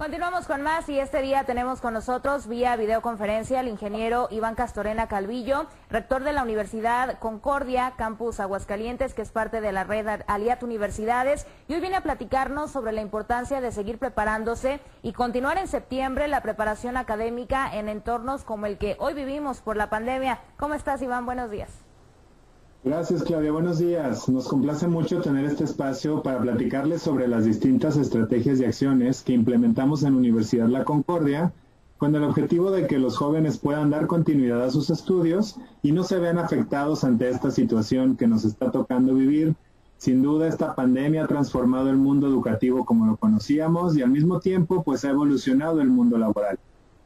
Continuamos con más y este día tenemos con nosotros vía videoconferencia al ingeniero Iván Castorena Calvillo, rector de la Universidad Concordia, Campus Aguascalientes, que es parte de la red Aliat Universidades, y hoy viene a platicarnos sobre la importancia de seguir preparándose y continuar en septiembre la preparación académica en entornos como el que hoy vivimos por la pandemia. ¿Cómo estás, Iván? Buenos días. Gracias, Claudia. Buenos días. Nos complace mucho tener este espacio para platicarles sobre las distintas estrategias y acciones que implementamos en Universidad La Concordia con el objetivo de que los jóvenes puedan dar continuidad a sus estudios y no se vean afectados ante esta situación que nos está tocando vivir. Sin duda, esta pandemia ha transformado el mundo educativo como lo conocíamos y al mismo tiempo, pues ha evolucionado el mundo laboral.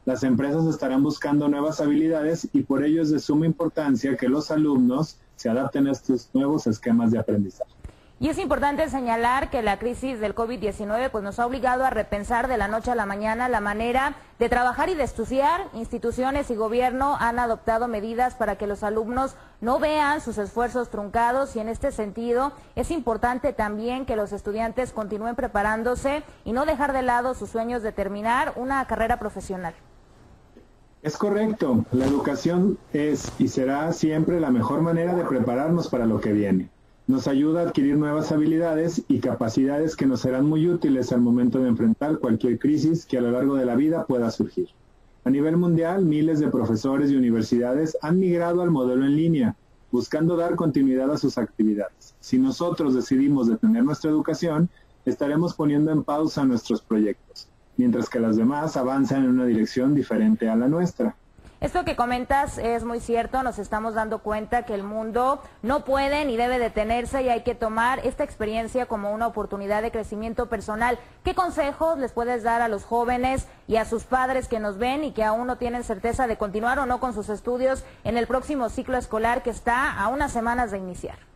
Las empresas estarán buscando nuevas habilidades y por ello es de suma importancia que los alumnos se adapten a estos nuevos esquemas de aprendizaje. Y es importante señalar que la crisis del COVID-19 pues, nos ha obligado a repensar de la noche a la mañana la manera de trabajar y de estudiar. Instituciones y gobierno han adoptado medidas para que los alumnos no vean sus esfuerzos truncados y en este sentido es importante también que los estudiantes continúen preparándose y no dejar de lado sus sueños de terminar una carrera profesional. Es correcto, la educación es y será siempre la mejor manera de prepararnos para lo que viene. Nos ayuda a adquirir nuevas habilidades y capacidades que nos serán muy útiles al momento de enfrentar cualquier crisis que a lo largo de la vida pueda surgir. A nivel mundial, miles de profesores y universidades han migrado al modelo en línea, buscando dar continuidad a sus actividades. Si nosotros decidimos detener nuestra educación, estaremos poniendo en pausa nuestros proyectos mientras que las demás avanzan en una dirección diferente a la nuestra. Esto que comentas es muy cierto, nos estamos dando cuenta que el mundo no puede ni debe detenerse y hay que tomar esta experiencia como una oportunidad de crecimiento personal. ¿Qué consejos les puedes dar a los jóvenes y a sus padres que nos ven y que aún no tienen certeza de continuar o no con sus estudios en el próximo ciclo escolar que está a unas semanas de iniciar?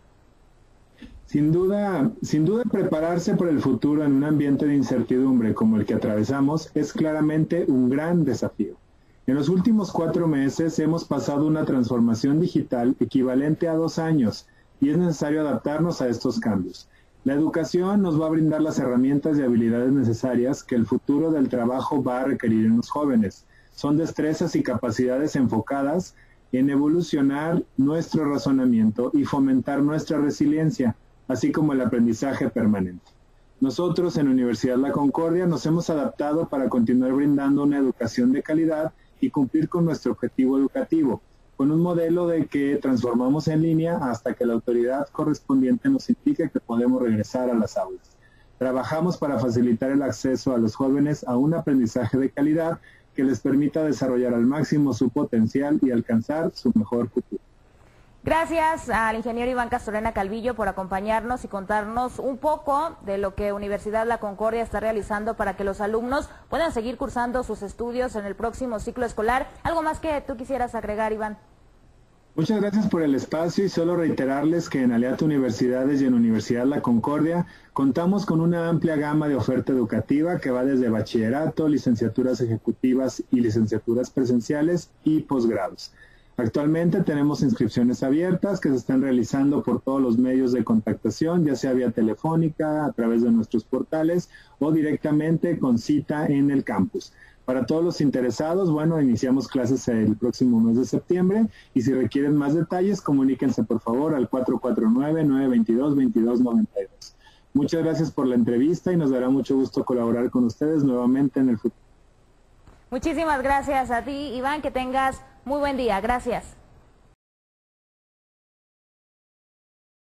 Sin duda, sin duda prepararse por el futuro en un ambiente de incertidumbre como el que atravesamos es claramente un gran desafío. En los últimos cuatro meses hemos pasado una transformación digital equivalente a dos años y es necesario adaptarnos a estos cambios. La educación nos va a brindar las herramientas y habilidades necesarias que el futuro del trabajo va a requerir en los jóvenes. Son destrezas y capacidades enfocadas en evolucionar nuestro razonamiento y fomentar nuestra resiliencia así como el aprendizaje permanente. Nosotros en Universidad La Concordia nos hemos adaptado para continuar brindando una educación de calidad y cumplir con nuestro objetivo educativo, con un modelo de que transformamos en línea hasta que la autoridad correspondiente nos indique que podemos regresar a las aulas. Trabajamos para facilitar el acceso a los jóvenes a un aprendizaje de calidad que les permita desarrollar al máximo su potencial y alcanzar su mejor futuro. Gracias al ingeniero Iván Castorena Calvillo por acompañarnos y contarnos un poco de lo que Universidad La Concordia está realizando para que los alumnos puedan seguir cursando sus estudios en el próximo ciclo escolar. ¿Algo más que tú quisieras agregar, Iván? Muchas gracias por el espacio y solo reiterarles que en Aliato Universidades y en Universidad La Concordia contamos con una amplia gama de oferta educativa que va desde bachillerato, licenciaturas ejecutivas y licenciaturas presenciales y posgrados. Actualmente tenemos inscripciones abiertas que se están realizando por todos los medios de contactación, ya sea vía telefónica, a través de nuestros portales o directamente con cita en el campus. Para todos los interesados, bueno, iniciamos clases el próximo mes de septiembre y si requieren más detalles, comuníquense por favor al 449-922-2292. Muchas gracias por la entrevista y nos dará mucho gusto colaborar con ustedes nuevamente en el futuro. Muchísimas gracias a ti, Iván, que tengas muy buen día, gracias.